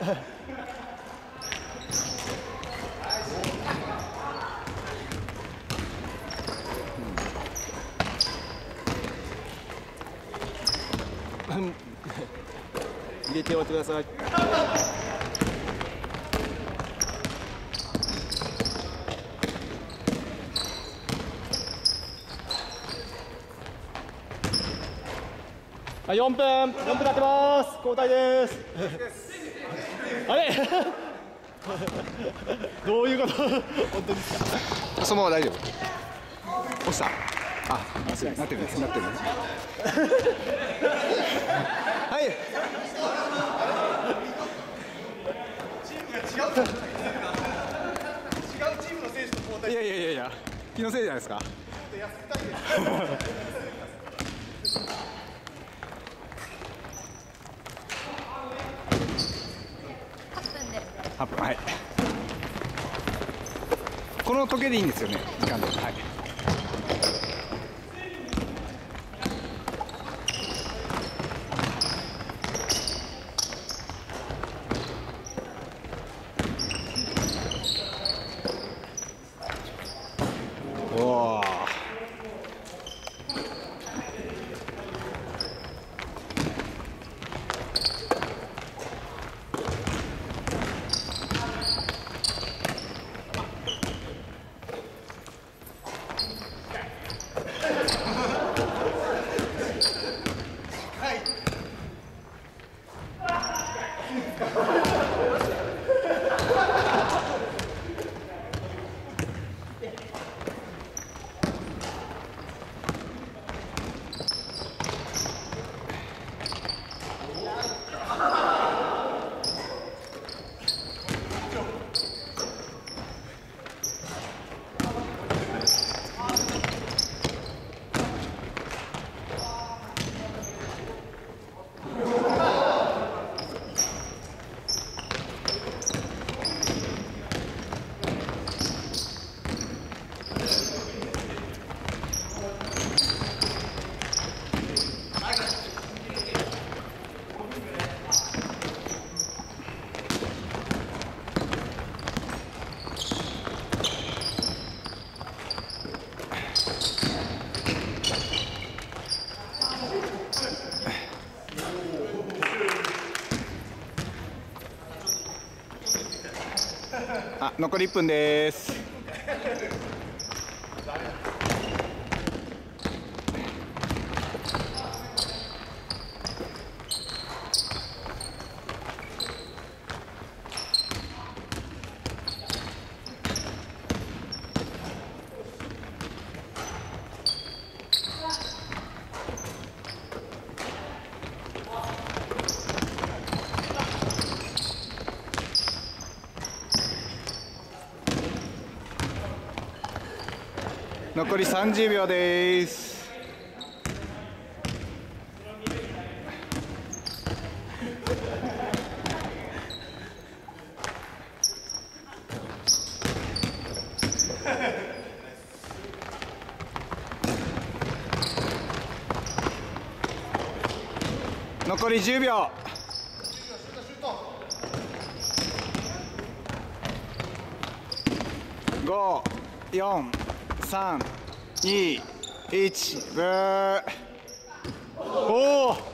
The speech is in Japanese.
はい入れておいてください。はい4分。4分経ってます。交代です。あれ？どういうこと？本当ですか？そのまま大丈夫？押した？あなってるなってるなってるはい。いやいやいやいや気のせいじゃないですか。ちょっと痩せたいです8分はい。この時計でいいんですよね。時間ではいおーあ残り1分です。残り30秒です。残り10秒。五、四、三、二、一、ブー。お